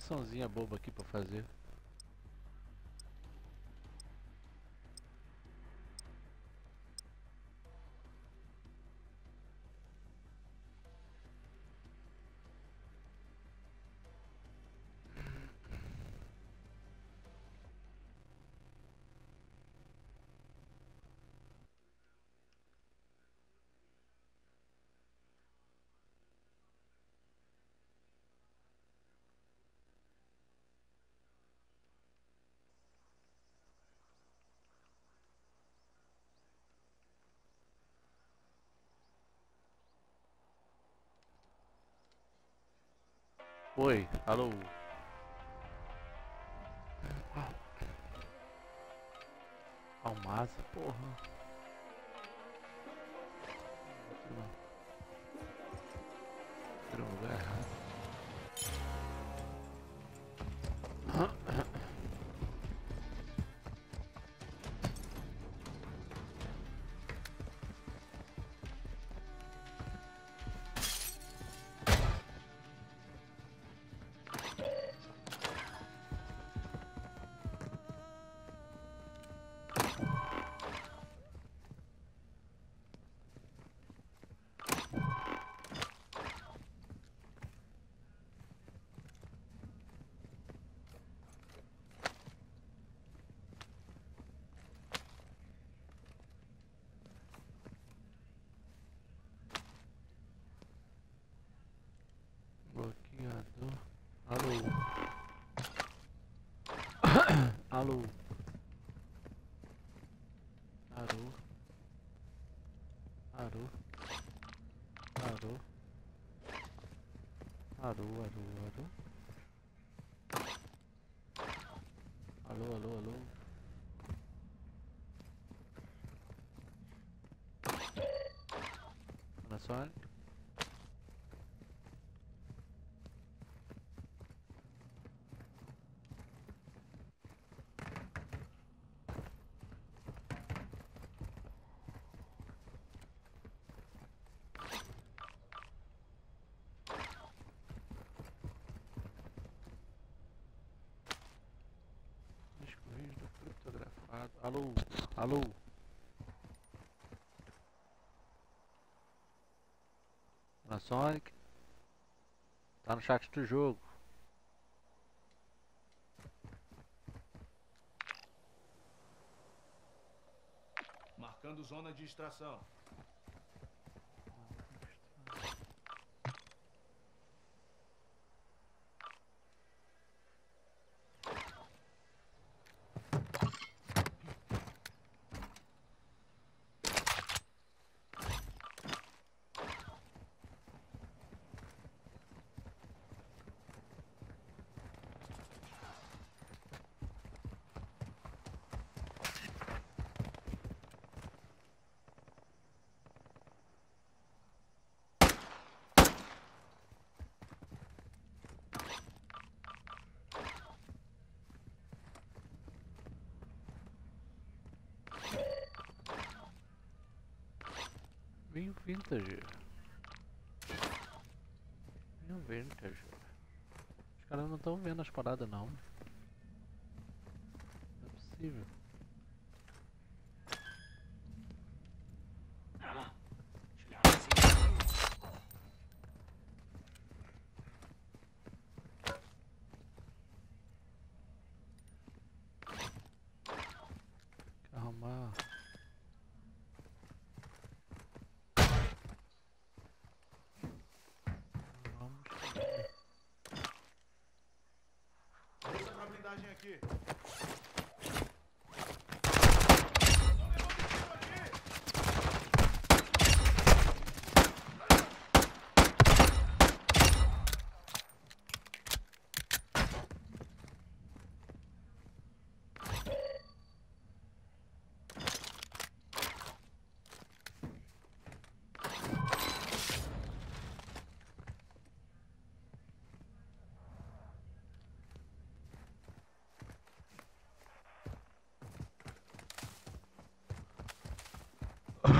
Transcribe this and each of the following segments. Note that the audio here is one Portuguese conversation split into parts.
missãozinha boba aqui pra fazer. Oi, alô. Almasa, porra. Entrou Alô. Alô. Alô. Alô. Alô, alô, alô. Alô, alô, alô. Panasonic. Disco Alô, alô. Panasonic. Tá no chat do jogo. Marcando zona de extração. Vinho vintage. Vinho vintage. Os caras não estão vendo as paradas não. Não é possível. Pra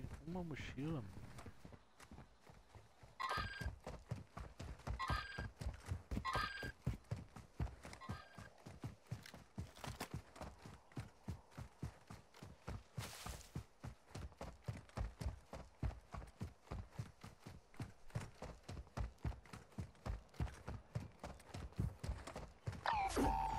aqui. uma mochila? Tem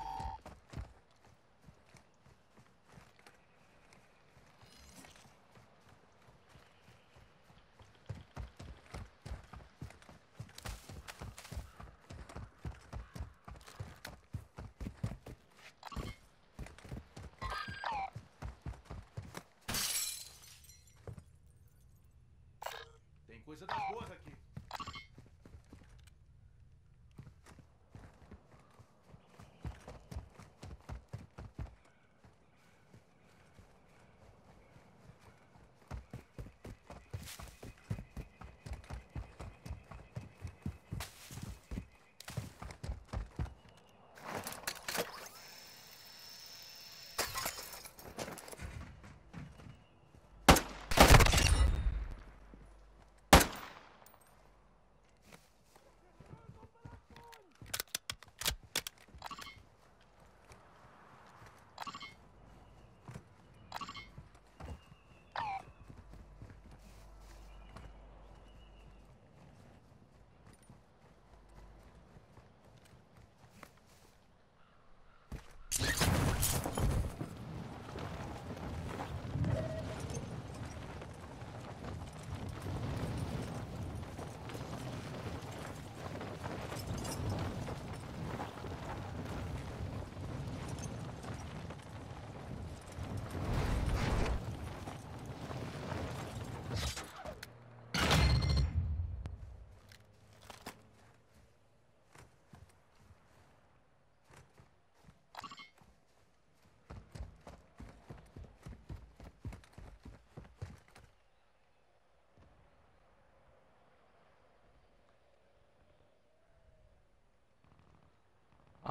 coisa das boas aqui.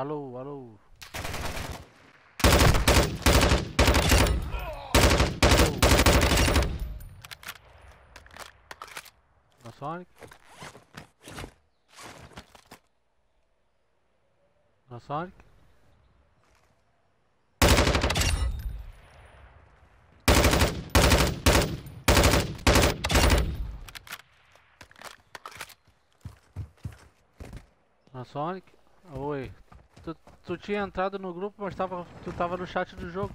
Alô, alô. Na Sonic? Na Sonic? Na Sonic? Oi. Tu, tu tinha entrado no grupo, mas tava, tu tava no chat do jogo.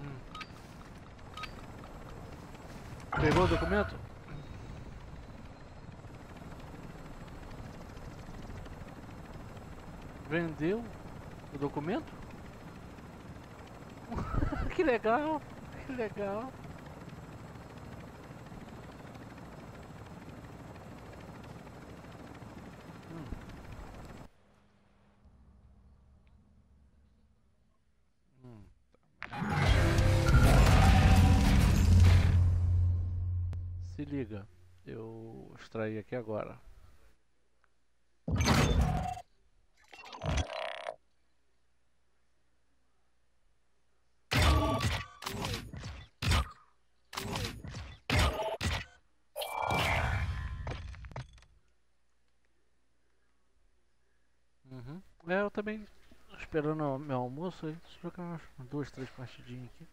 Hum. Pegou o documento? Vendeu o documento? que legal, que legal. Hum. Hum, Se liga, eu extraí aqui agora. Uhum. É, eu também esperando o meu almoço aí, jogar umas duas, três partidinhas aqui.